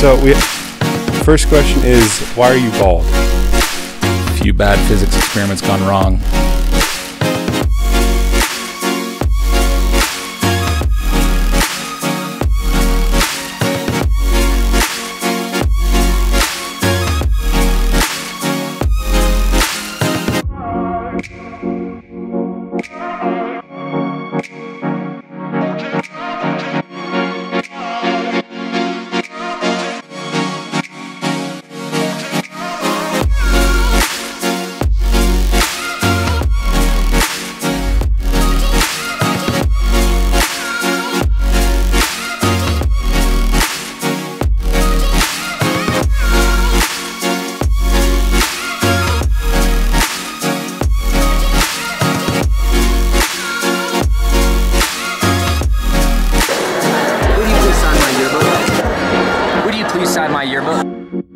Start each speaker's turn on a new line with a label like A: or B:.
A: So we first question is why are you bald?
B: A few bad physics experiments gone wrong.
C: Please sign my yearbook?